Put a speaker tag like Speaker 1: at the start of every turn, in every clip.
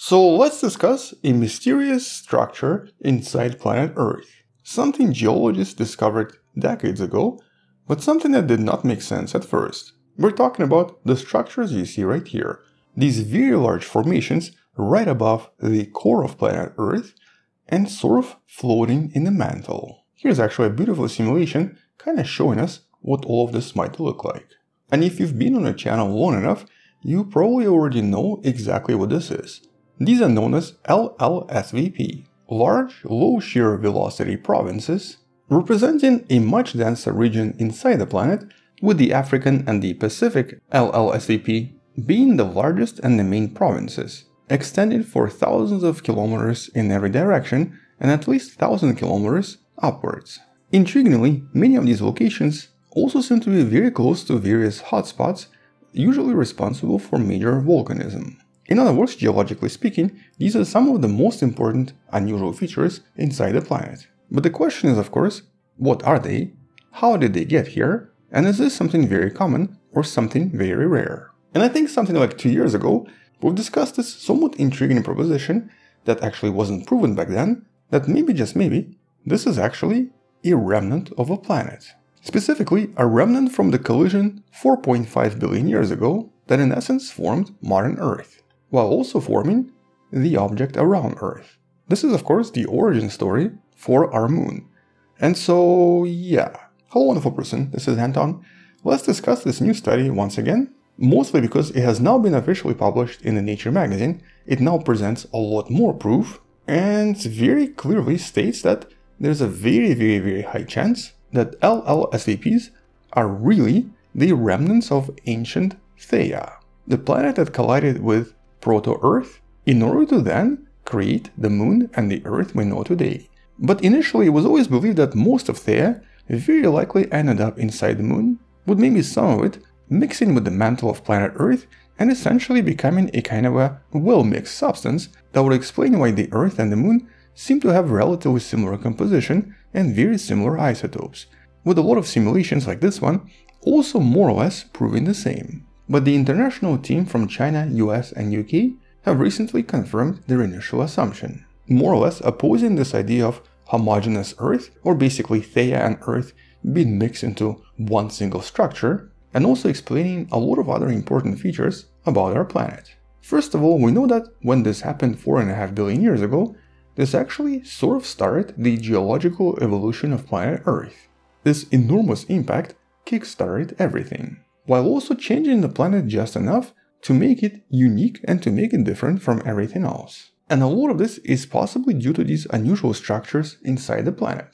Speaker 1: So let's discuss a mysterious structure inside planet Earth. Something geologists discovered decades ago, but something that did not make sense at first. We're talking about the structures you see right here. These very large formations right above the core of planet Earth and sort of floating in the mantle. Here's actually a beautiful simulation kind of showing us what all of this might look like. And if you've been on a channel long enough, you probably already know exactly what this is. These are known as LLSVP, large low shear velocity provinces, representing a much denser region inside the planet, with the African and the Pacific LLSVP being the largest and the main provinces, extending for thousands of kilometers in every direction and at least 1000 kilometers upwards. Intriguingly, many of these locations also seem to be very close to various hotspots, usually responsible for major volcanism. In other words, geologically speaking, these are some of the most important unusual features inside the planet. But the question is, of course, what are they? How did they get here? And is this something very common or something very rare? And I think something like two years ago, we've discussed this somewhat intriguing proposition that actually wasn't proven back then, that maybe, just maybe, this is actually a remnant of a planet. Specifically, a remnant from the collision 4.5 billion years ago that in essence formed modern Earth while also forming the object around Earth. This is of course the origin story for our moon. And so yeah, hello wonderful person, this is Anton. Let's discuss this new study once again, mostly because it has now been officially published in the Nature magazine, it now presents a lot more proof and very clearly states that there's a very very very high chance that LLSVPs are really the remnants of ancient Theia, the planet that collided with proto-Earth in order to then create the moon and the Earth we know today. But initially it was always believed that most of Theia very likely ended up inside the moon, with maybe some of it mixing with the mantle of planet Earth and essentially becoming a kind of a well-mixed substance that would explain why the Earth and the moon seem to have relatively similar composition and very similar isotopes, with a lot of simulations like this one also more or less proving the same. But the international team from China, US and UK have recently confirmed their initial assumption, more or less opposing this idea of homogeneous Earth, or basically Theia and Earth being mixed into one single structure, and also explaining a lot of other important features about our planet. First of all, we know that when this happened 4.5 billion years ago, this actually sort of started the geological evolution of planet Earth. This enormous impact kickstarted everything while also changing the planet just enough to make it unique and to make it different from everything else. And a lot of this is possibly due to these unusual structures inside the planet.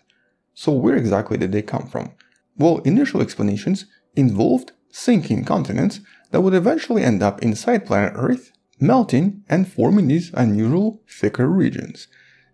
Speaker 1: So where exactly did they come from? Well, initial explanations involved sinking continents that would eventually end up inside planet Earth, melting and forming these unusual thicker regions.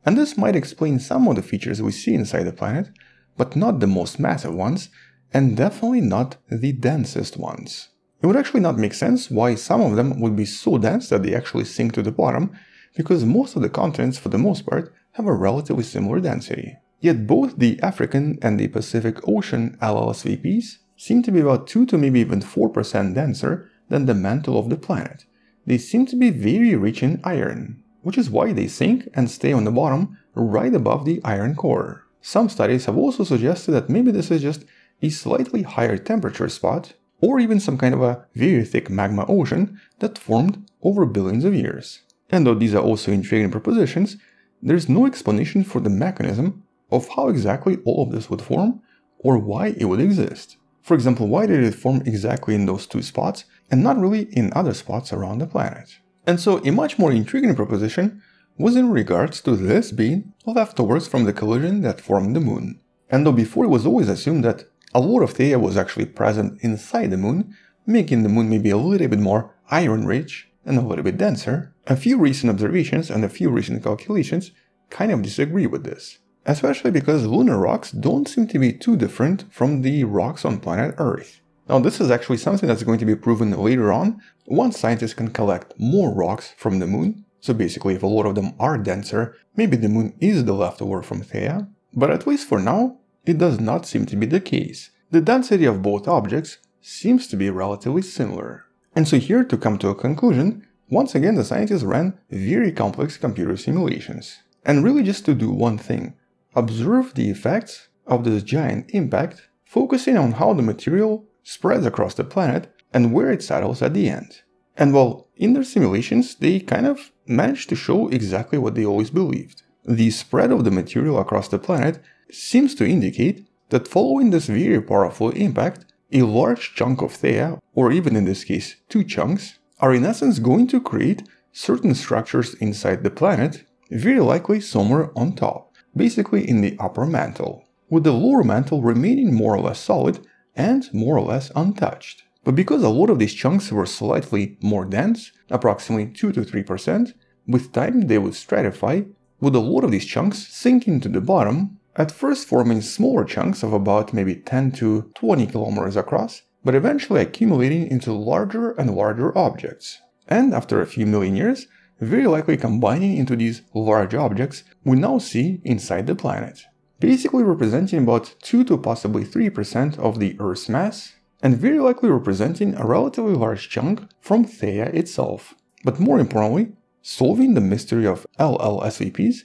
Speaker 1: And this might explain some of the features we see inside the planet, but not the most massive ones, and definitely not the densest ones. It would actually not make sense why some of them would be so dense that they actually sink to the bottom, because most of the continents for the most part have a relatively similar density. Yet both the African and the Pacific Ocean LLSVPs seem to be about 2 to maybe even 4% denser than the mantle of the planet. They seem to be very rich in iron, which is why they sink and stay on the bottom right above the iron core. Some studies have also suggested that maybe this is just a slightly higher temperature spot, or even some kind of a very thick magma ocean that formed over billions of years. And though these are also intriguing propositions, there's no explanation for the mechanism of how exactly all of this would form or why it would exist. For example, why did it form exactly in those two spots and not really in other spots around the planet? And so a much more intriguing proposition was in regards to this being leftovers from the collision that formed the moon. And though before it was always assumed that a lot of Theia was actually present inside the moon, making the moon maybe a little bit more iron-rich and a little bit denser. A few recent observations and a few recent calculations kind of disagree with this, especially because lunar rocks don't seem to be too different from the rocks on planet Earth. Now this is actually something that's going to be proven later on once scientists can collect more rocks from the moon. So basically if a lot of them are denser, maybe the moon is the leftover from Theia. But at least for now, it does not seem to be the case. The density of both objects seems to be relatively similar. And so here to come to a conclusion, once again the scientists ran very complex computer simulations. And really just to do one thing, observe the effects of this giant impact, focusing on how the material spreads across the planet and where it settles at the end. And well, in their simulations, they kind of managed to show exactly what they always believed. The spread of the material across the planet seems to indicate that following this very powerful impact, a large chunk of Theia, or even in this case two chunks, are in essence going to create certain structures inside the planet, very likely somewhere on top, basically in the upper mantle, with the lower mantle remaining more or less solid and more or less untouched. But because a lot of these chunks were slightly more dense, approximately 2 to 3%, with time they would stratify, with a lot of these chunks sinking to the bottom, at first forming smaller chunks of about maybe 10 to 20 kilometers across, but eventually accumulating into larger and larger objects. And after a few million years, very likely combining into these large objects we now see inside the planet, basically representing about 2 to possibly 3% of the Earth's mass, and very likely representing a relatively large chunk from Theia itself. But more importantly, solving the mystery of LLSVPs,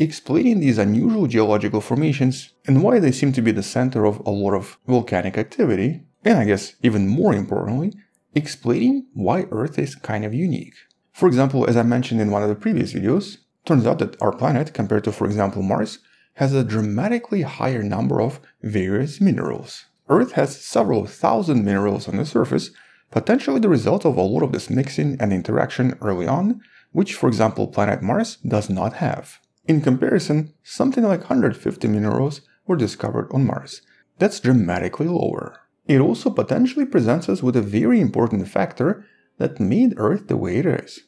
Speaker 1: explaining these unusual geological formations and why they seem to be the center of a lot of volcanic activity, and I guess even more importantly, explaining why Earth is kind of unique. For example, as I mentioned in one of the previous videos, turns out that our planet, compared to for example Mars, has a dramatically higher number of various minerals. Earth has several thousand minerals on the surface, potentially the result of a lot of this mixing and interaction early on, which for example planet Mars does not have. In comparison, something like 150 minerals were discovered on Mars. That's dramatically lower. It also potentially presents us with a very important factor that made Earth the way it is.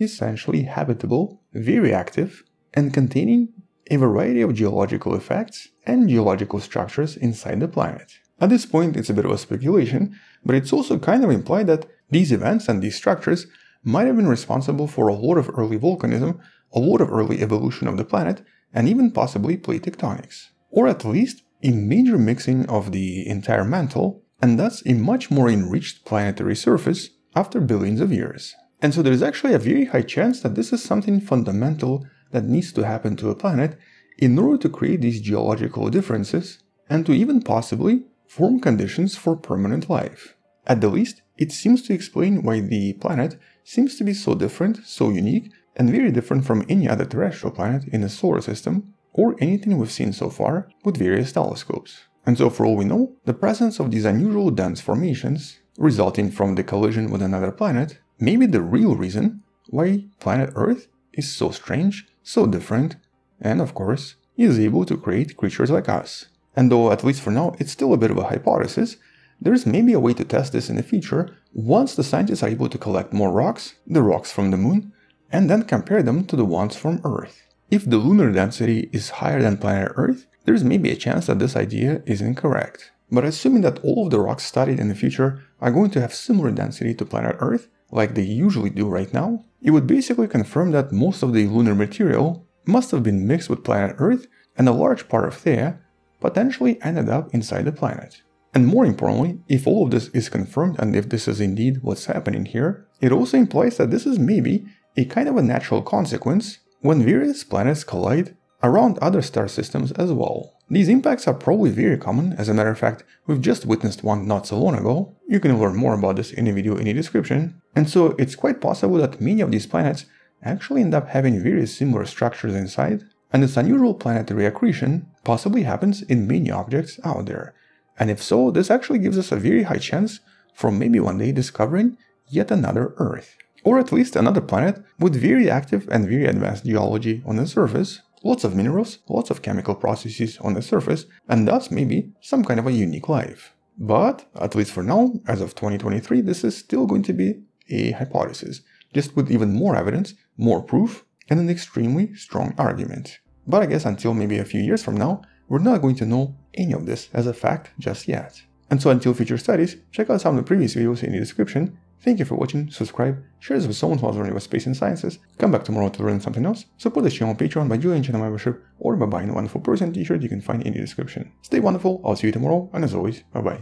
Speaker 1: Essentially habitable, very active, and containing a variety of geological effects and geological structures inside the planet. At this point, it's a bit of a speculation, but it's also kind of implied that these events and these structures might have been responsible for a lot of early volcanism, a lot of early evolution of the planet, and even possibly plate tectonics. Or at least a major mixing of the entire mantle, and thus a much more enriched planetary surface after billions of years. And so there's actually a very high chance that this is something fundamental that needs to happen to a planet in order to create these geological differences and to even possibly form conditions for permanent life. At the least, it seems to explain why the planet seems to be so different, so unique, and very different from any other terrestrial planet in the solar system or anything we've seen so far with various telescopes. And so for all we know, the presence of these unusual dense formations resulting from the collision with another planet may be the real reason why planet Earth is so strange, so different, and of course, is able to create creatures like us. And though, at least for now, it's still a bit of a hypothesis, there's maybe a way to test this in the future once the scientists are able to collect more rocks, the rocks from the moon, and then compare them to the ones from Earth. If the lunar density is higher than planet Earth, there's maybe a chance that this idea is incorrect. But assuming that all of the rocks studied in the future are going to have similar density to planet Earth, like they usually do right now, it would basically confirm that most of the lunar material must have been mixed with planet Earth and a large part of Theia potentially ended up inside the planet. And more importantly, if all of this is confirmed and if this is indeed what's happening here, it also implies that this is maybe a kind of a natural consequence when various planets collide around other star systems as well. These impacts are probably very common, as a matter of fact, we've just witnessed one not so long ago, you can learn more about this in the video in the description, and so it's quite possible that many of these planets actually end up having very similar structures inside, and this unusual planetary accretion possibly happens in many objects out there. And if so, this actually gives us a very high chance for maybe one day discovering yet another Earth. Or at least another planet with very active and very advanced geology on the surface, lots of minerals, lots of chemical processes on the surface, and thus maybe some kind of a unique life. But, at least for now, as of 2023, this is still going to be a hypothesis, just with even more evidence, more proof, and an extremely strong argument. But I guess until maybe a few years from now, we're not going to know any of this as a fact just yet. And so until future studies, check out some of the previous videos in the description. Thank you for watching, subscribe, share this with someone who wants learning about space and sciences, come back tomorrow to learn something else, support the channel on Patreon by joining channel membership or by buying a wonderful person t-shirt you can find in the description. Stay wonderful, I'll see you tomorrow, and as always, bye bye.